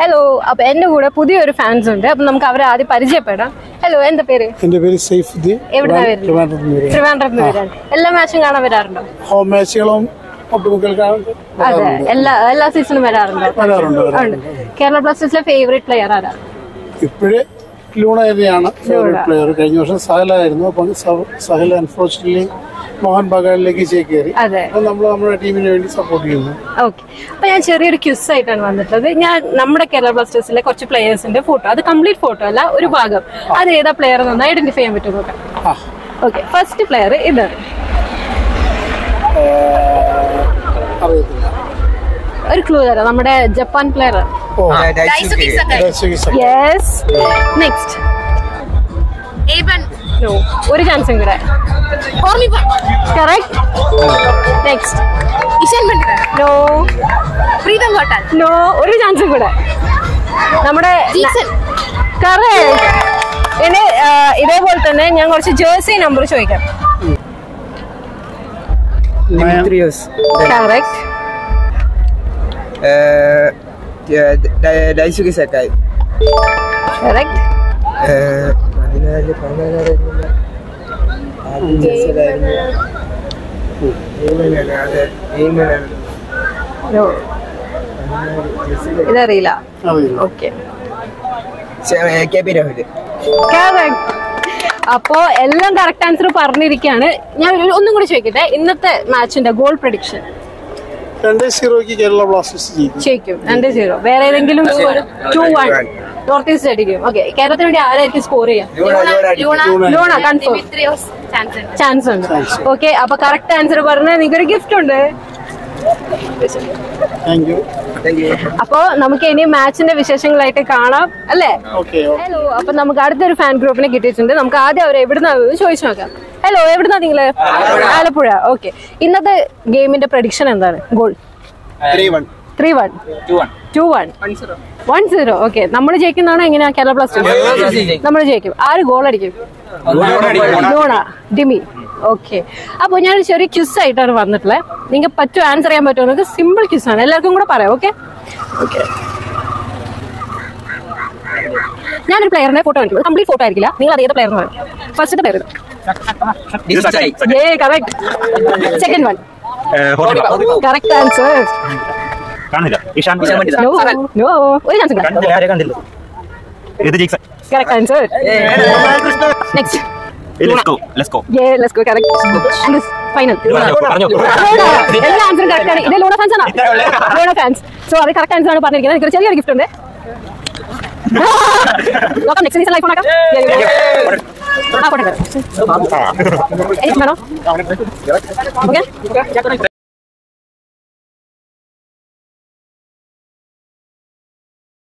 Hello അപ്പൊ എന്റെ കൂടെ പുതിയൊരു ഫാൻസ് ഉണ്ട്. അപ്പൊ നമുക്ക് അവരെ ആദ്യം പരിചയപ്പെടാം. ഹലോ എന്താ പേര്? എന്റെ പേര് സൈഫുദ്ദീൻ? ട്രിവാൻഡ്രത്ത് നിന്ന് എല്ലാ മാച്ചും കാണാൻ വരാറുണ്ടോ? ഹോം മാച്ചുകളും അതെ. എല്ലാ എല്ലാ സീസണും വരാറുണ്ടോ? കേരള ബ്ലാസ്റ്റേഴ്സിലെ ഫേവറേറ്റ് പ്ലെയർ ആരാ? ഇപ്പോഴേ ലൂണ തന്നെയാണ് ഫേവറേറ്റ് പ്ലെയർ കഴിഞ്ഞ വർഷം സഹലായിരുന്നു. അപ്പം സ- സഹൽ അൺഫോർച്ചുനേറ്റ്ലി മോഹൻ ബഗാനിലേക്ക് ചേക്കേറി നമ്മൾ നമ്മുടെ ടീമിന് വേണ്ടി സപ്പോർട്ട് ചെയ്യുന്നു. ഓക്കെ അപ്പൊ ഞാൻ ചെറിയൊരു ക്യൂസ് ആയിട്ടാണ് വന്നിട്ടുള്ളത്. ഞാൻ നമ്മുടെ കേരള ബ്ലാസ്റ്റേഴ്സിലെ കുറച്ച് പ്ലേയേഴ്സിന്റെ ഫോട്ടോ അത് കംപ്ലീറ്റ് ഫോട്ടോ അല്ല ഒരു ഭാഗം. അത് ഏതാ പ്ലെയർ എന്ന് ഐഡന്റിഫൈ ചെയ്യാൻ പറ്റും നോക്കാം. ഓക്കെ ഫസ്റ്റ് പ്ലെയർ ഇതാണ് ഒരു ക്ലൂ തരാം. നമ്മുടെ Japan player. Yes next no ഒരു ചാൻസും കൂടെ. കറക്റ്റ് നെക്സ്റ്റ് നോ പ്രീതം ഹോട്ടൽ നോ ഒരു ചാൻസും കൂടെ. നമ്മുടെ കറക്റ്റ് ഇനി ഇതേപോലെ തന്നെ ഞാൻ കുറച്ച് ജേഴ്സി നമ്പർ ചോദിക്കാം. കറക്റ്റ് Uh, സെറ്റായി പതിനാല് ഇതറിയില്ല. ഓക്കെ അപ്പോ എല്ലാം കറക്റ്റ് ആൻസർ പറഞ്ഞിരിക്കുകയാണ് ഞാൻ ഒന്നും കൂടി ചോദിക്കട്ടെ. ഇന്നത്തെ മാച്ചിന്റെ ഗോൾ പ്രഡിക്ഷൻ രണ്ട് സീറോക്ക് കേരള ബ്ലാസ്റ്റേഴ്സ് ജയിക്കും. രണ്ടേ സീറോ. വേറെ ഏതെങ്കിലും ടു വൺ നോർത്ത് ഈസ്റ്റ് അടിക്കും ഓക്കെ കേരളത്തിന് വേണ്ടി ആരായിരിക്കും സ്കോർ ചെയ്യാം? ലൂണ കൺഫേം ചാൻസ് ഉണ്ട്. ചാൻസ് ഉണ്ട്. ഓക്കെ അപ്പൊ കറക്റ്റ് ആൻസർ പറഞ്ഞാൽ നിങ്ങൾക്ക് ഒരു ഗിഫ്റ്റ് ഉണ്ട്. അപ്പോ നമുക്ക് ഇനി മാച്ചിന്റെ വിശേഷങ്ങളായിട്ട് കാണാം അല്ലേ? ഓക്കെ ഹലോ അപ്പൊ നമുക്ക് അടുത്തൊരു ഫാൻ ഗ്രൂപ്പിനെ കിട്ടിയിട്ടുണ്ട്. നമുക്ക് ആദ്യം അവർ എവിടുന്നാ ചോദിച്ചു നോക്കാം. ഹലോ എവിടുന്നാ നിങ്ങൾ? ആലപ്പുഴ. ഓക്കെ ഇന്നത്തെ ഗെയിമിന്റെ പ്രഡിക്ഷൻ എന്താണ്? Goal. Three one two one one zero okay നമ്മൾ ജയിക്കുന്നതാണോ എങ്ങനെയാ? കേരള ബ്ലാസ്റ്റേഴ്സ് നമ്മൾ ജയിക്കും. ആര് ഗോൾ അടിക്കും? ഡിമി. ഓക്കെ അപ്പൊ ഞാൻ ഒരു ചെറിയ ക്യൂസ് ആയിട്ടാണ് വന്നിട്ടുള്ളത് നിങ്ങൾക്ക് പറ്റും ആൻസർ ചെയ്യാൻ പറ്റുമോ? നിങ്ങൾക്ക് സിമ്പിൾ ക്യൂസ് ആണ്. എല്ലാവർക്കും കൂടെ പറയാം ഓക്കെ ഓക്കെ ഞാനൊരു പ്ലെയറിന്റെ ഫോട്ടോ കാണിക്കും കംപ്ലീറ്റ് ഫോട്ടോ ആയിരിക്കില്ല. നിങ്ങൾ അത് ഏത് പ്ലെയർ എന്ന് പറയും first player second one correct answer ഒരു ചാൻസ് കണ്ടില്ല. ആരെ കണ്ടില്ല. ഇത് Jeakson correct answer next let's go let's go Yeah, let's go. Correct. And this final. പറഞ്ഞോ Luna. എല്ലാ ആൻസറും കറക്റ്റ് ആണ് ഇത് ലൂണ ഫാൻസ് ആണ് ലൂണ ഫാൻസ് സോ അത് കറക്റ്റ് ആൻസർ ആണ് പറഞ്ഞിരിക്കുന്നത് എനിക്കൊരു ചെറിയൊരു ഗിഫ്റ്റ് ഉണ്ട് നോക്കാം നെക്സ്റ്റ് സീസൺ ലൈഫ് ആക്കാം ആ എനിക്ക് വേണോ ഓക്കെ